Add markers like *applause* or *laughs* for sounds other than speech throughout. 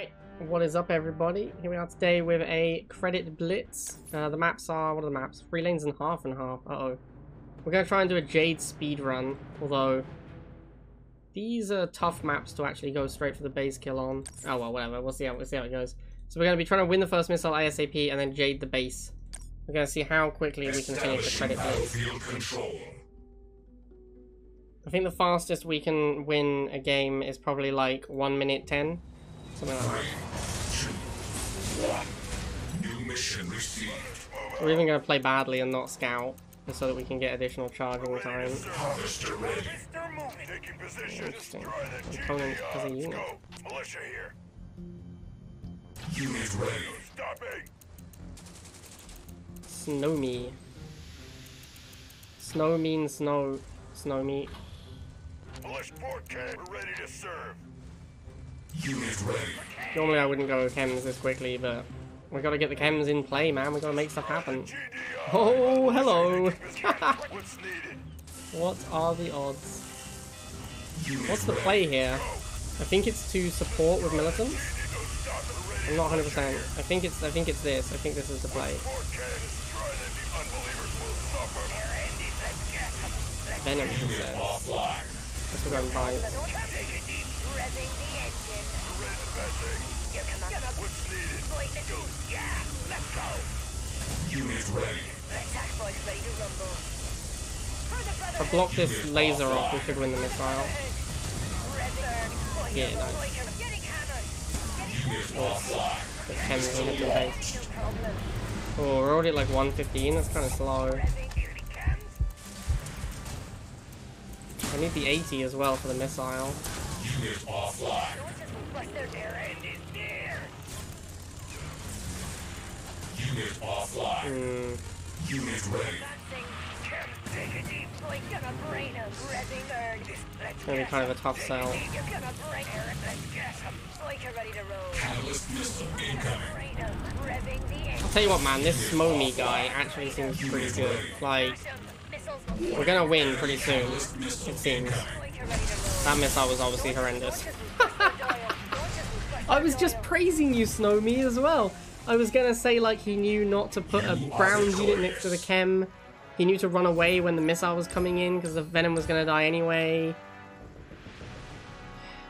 Alright, what is up everybody? Here we are today with a credit blitz. Uh, the maps are, what are the maps? Three lanes and half and half. Uh-oh. We're going to try and do a Jade speed run, although these are tough maps to actually go straight for the base kill on. Oh well, whatever. We'll see how, we'll see how it goes. So we're going to be trying to win the first missile ASAP and then Jade the base. We're going to see how quickly we can finish the credit blitz. I think the fastest we can win a game is probably like 1 minute 10. We're even going to play badly and not scout, so that we can get additional charging time. Taking position. Interesting. Opponent a unit. Snow me. Snow means snow. Snow me. Militia 4K. We're ready to serve. Normally I wouldn't go with chems this quickly, but we got to get the chems in play, man. We got to make stuff happen. Oh, hello. *laughs* What are the odds? What's the play here? I think it's to support with militants. I'm not 100%. I think it's I think it's this. I think this is the play. 4K. Destroy suffer. Venom, he says. Offline. Let's go and buy it. What's needed? Unit ready. If I block this laser off, we should win the missile. Yeah. Unit the base. Oh, we're already like 115. That's kind of slow. I need the 80 as well for the missile. Unit offline. Unit offline. Hmm. Unit ready. Gonna kind of a tough sell. I'll tell you what, man. This Smomy guy actually seems pretty good. Like, we're gonna win pretty soon. It seems. That missile was obviously horrendous. *laughs* I was just praising you, Snowme, as well. I was gonna say like he knew not to put a brown unit next to the chem. He knew to run away when the missile was coming in because the venom was gonna die anyway.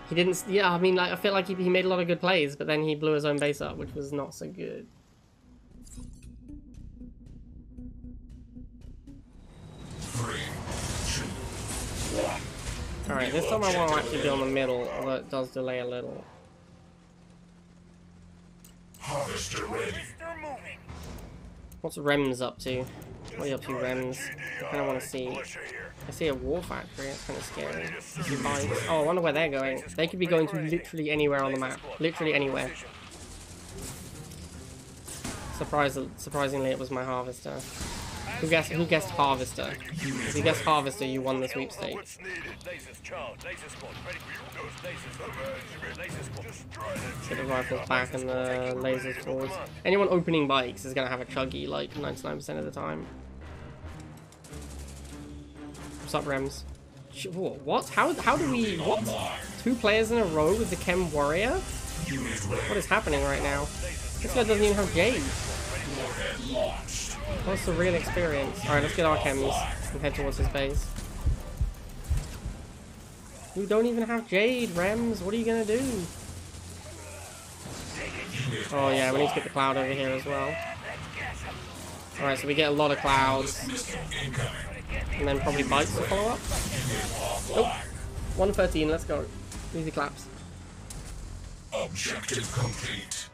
He didn't. Yeah, I mean, like I feel like he, he made a lot of good plays, but then he blew his own base up, which was not so good. Three. Two. All right, this time I want to actually be on the middle, although it does delay a little. Harvester ready. What's Rems up to? What are you up to, Rems? I kind of want to see. I see a war factory. It's kind of scary. Oh, I wonder where they're going. They could be going to literally anywhere on the map. Literally anywhere. Surprisingly, it was my harvester. Who guessed? Who guessed harvester? If you guessed harvester, you won the sweepstake. What's needed? Lasers charged. Laser squad ready for you. Those lasers. Laser squad. Destroy that Get the rifles back and the lasers forwards. Anyone opening bikes is gonna have a chuggy like 99% of the time. What's up, Rems? Whoa, What? How? How do we? What? Two players in a row with the Chem Warrior? What is happening right now? This guy doesn't even have Jade. What's the real experience? Alright, let's get our chems and head towards his base. You don't even have Jade, Rems. What are you gonna do? Oh yeah, we need to get the cloud over here as well. Alright, so we get a lot of clouds, and then probably bikes to follow up. Offline. 113, let's go. Easy claps. Objective complete.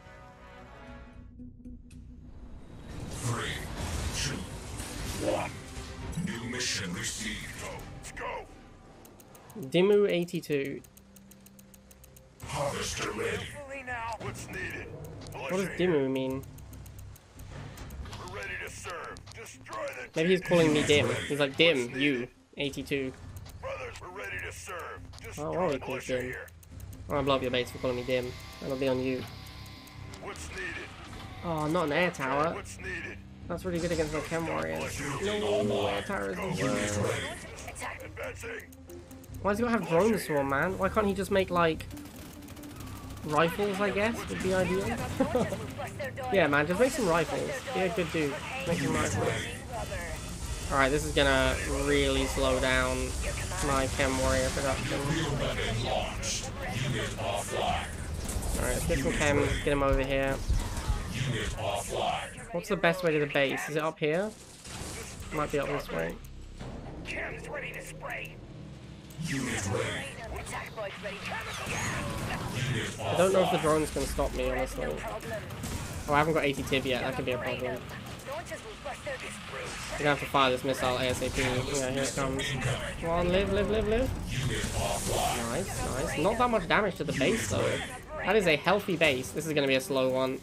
Mission received. Let's go. Dimu82. Harvester ready. Now. What's needed? What does Militia here. Dimu mean? We're ready to serve. Destroy the Maybe he's calling me Dim. He's like, Dim, you, 82. Brothers, we're ready to serve. Destroy Oh, well, he the calls militia Dim. here. I'm gonna blow up your base for calling me Dim. That'll be on you. What's needed? Oh, not an air tower. What's needed? That's really good against the Chem Warriors. Why does he have drone swarm, man? Why can't he just make like rifles, I guess, would be ideal. *laughs* yeah, man, just make some rifles. Be a good dude. Make some rifles. Alright, this is gonna really slow down my Chem Warrior production. Alright, let's get some chems, get him over here. What's the best way to the base? Is it up here? Might be up this way. Cam's ready to spray. I don't know if the offline. gonna stop me, honestly. Oh, I haven't got 80 tib yet, that could be a problem. We're gonna have to fire this missile ASAP. Yeah, here it comes. Come on, live, live, live, live. Nice, nice. Not that much damage to the base, though. That is a healthy base. This is gonna be a slow one.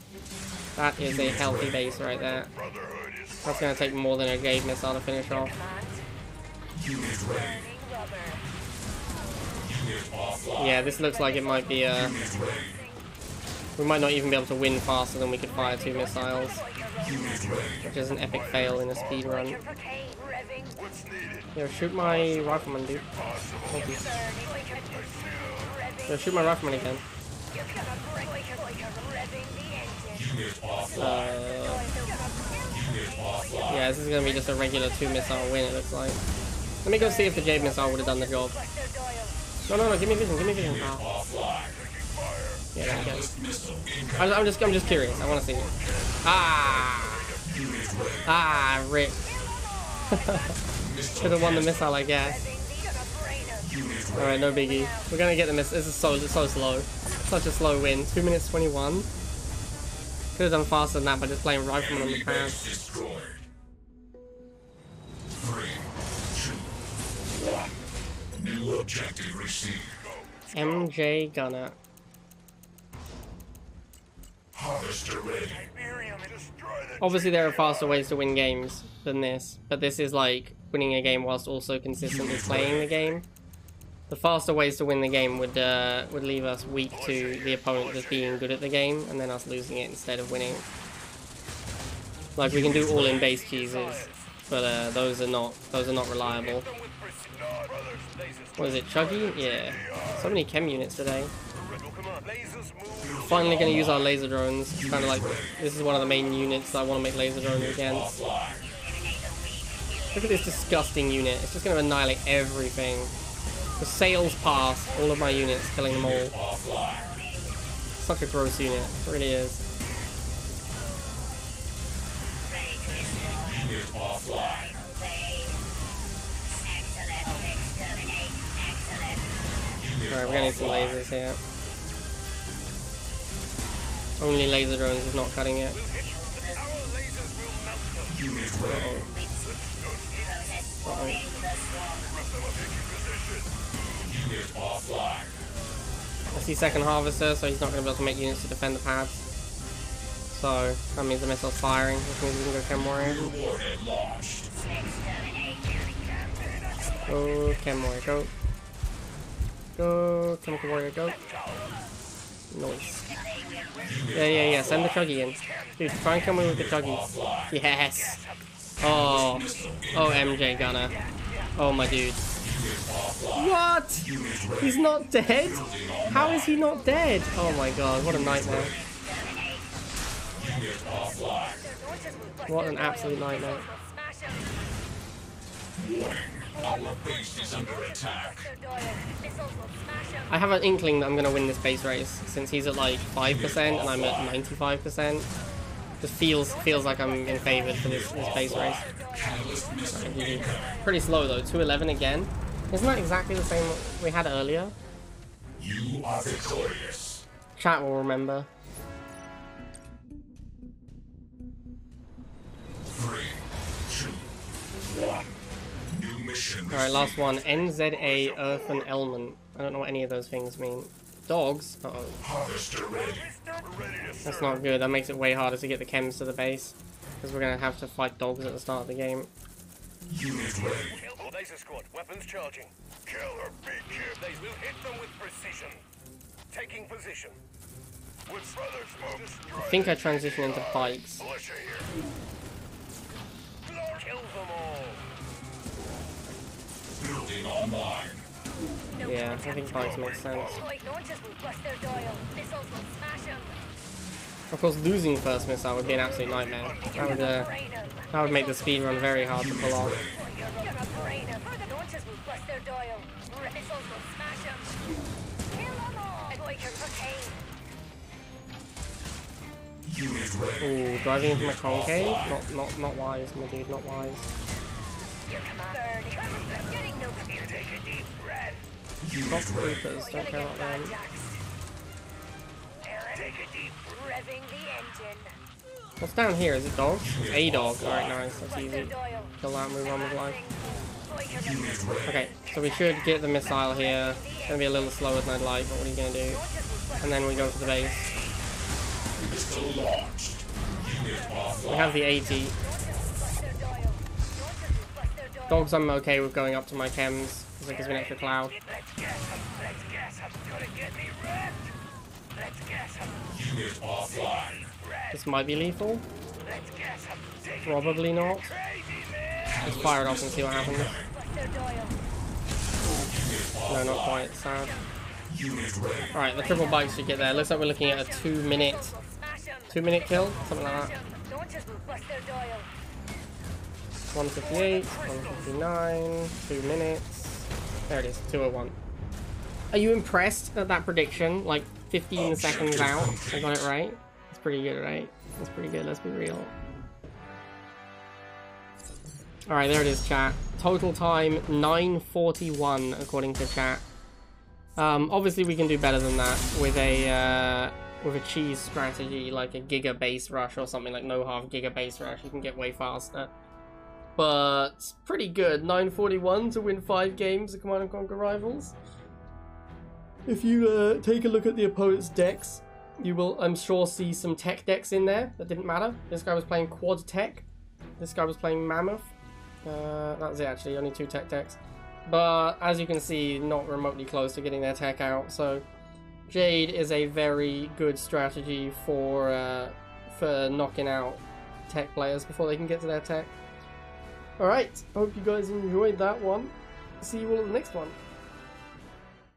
That is a healthy base right there. That's gonna take more than a Jade missile to finish off. Yeah, this looks like it might be uh Unit ready. We might not even be able to win faster than we could fire two missiles, which is an epic fail in a speed run. Yo, shoot my rifleman, dude. Thank you. Yo, shoot my rifleman again. Offline. Uh, yeah, this is gonna be just a regular two missile win, it looks like. Let me go see if the Jade missile would have done the job. No, no, no, give me vision, give me vision. Ah, yeah, there you go. I'm, just, I'm just curious. I want to see it. Ah, ah, rip. *laughs* Should have won the missile, I guess. All right, no biggie. We're gonna get the miss. This is so so slow. Such a slow win. Two minutes twenty-one. Could have done faster than that by just playing rifleman on the one. New objective received. MJ Gunner. Harvester ready. Obviously, there are faster ways to win games than this, but this is like winning a game whilst also consistently playing the game. The faster ways to win the game would uh, would leave us weak to the opponent just being good at the game, and then us losing it instead of winning. Like we can do all in base cheeses, but uh, those are not those are not reliable. What is it, Chuggy? Yeah. So many chem units today. Finally gonna use our laser drones. It's kind of like, this is one of the main units that I want to make laser drones against. Look at this disgusting unit. It's just gonna annihilate everything. The sails past all of my units, killing them all. Such a gross unit. It really is. Alright, we're gonna need some lasers here. Only laser drones is not cutting it. Our lasers will melt 60-second harvester, so he's not going to be able to make units to defend the pads. So, that means the missile's firing, which means we can go Chem Warrior. Go Chem Warrior, go. Go Chemical Warrior, go. Nice. Yeah, yeah, yeah, send the Chuggy in. Dude, try and come in with the Chuggies. Yes! Oh. Oh, MJ Gunner. Oh, my dude. What? He's not dead? How is he not dead? Oh my god, what a nightmare. What an absolute nightmare. I have an inkling that I'm going to win this base race, since he's at like 5% and I'm at 95%. Just feels feels like I'm in favored for this, this base race. Pretty slow though, 211 again. Isn't that exactly the same we had earlier? You are victorious. Chat will remember. Three, two, one. New mission Alright, last one. NZA Earth and Element. I don't know what any of those things mean. Dogs? Uh oh. Harvester ready. We're ready to That's not good. That makes it way harder to get the chems to the base. Because we're going to have to fight dogs at the start of the game. Unit ready. Kill laser squad. Weapons charging. Kill or be killed. They will hit them with precision. Taking position. With brothers move. I think I transition into bikes. Kill them all. Building online. Yeah, I think bikes make sense. Like launchers will bust their dial. Missiles will smash them. Of course, losing first missile would be an absolute nightmare. That would, uh, that would make the speed run very hard to pull off. You're, a brainer. The will their dial. Missiles will smash them. Ooh, driving into my concave? Not, not, not wise, my dude, not wise. Troopers, We're don't care about them. Take a deep the engine. What's down here? Is it dogs? It's a dog. Alright, nice, that's easy. Kill that, move on with life. Okay, so we should get the missile here. It's gonna be a little slower than I'd like, but what are you gonna do? And then we go to the base. We have the 80. launchers will bust their dial. Launchers will bust their dial. Dogs I'm okay with going up to my chems, because it gives me an extra cloud. Unit offline. This might be lethal. Let's gas him. Take it Probably not. Just fire it off and see what happens. No, not quite. Sad. Alright, the triple bikes should get there. Looks like we're looking at a two minute, Missiles will smash 'em. two minute kill, something like that. that. 'em. Launchers will bust their dial. 158, 159, two minutes. There it is, 201. Are you impressed at that prediction? Like 15 seconds out, I got it right. Pretty good, right? That's pretty good. Let's be real. All right, there it is, chat. Total time 9:41 according to chat. Um, obviously, we can do better than that with a uh, with a cheese strategy like a giga base rush or something like no half giga base rush. You can get way faster but pretty good. 941 to win five games of Command and Conquer Rivals. If you uh, take a look at the opponent's decks, you will, I'm sure, see some tech decks in there that didn't matter. This guy was playing Quad Tech. This guy was playing Mammoth. Uh, that was it, actually, only two tech decks. But as you can see, not remotely close to getting their tech out. So Jade is a very good strategy for uh, for knocking out tech players before they can get to their tech. Alright, hope you guys enjoyed that one. See you all at the next one.